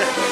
Yeah.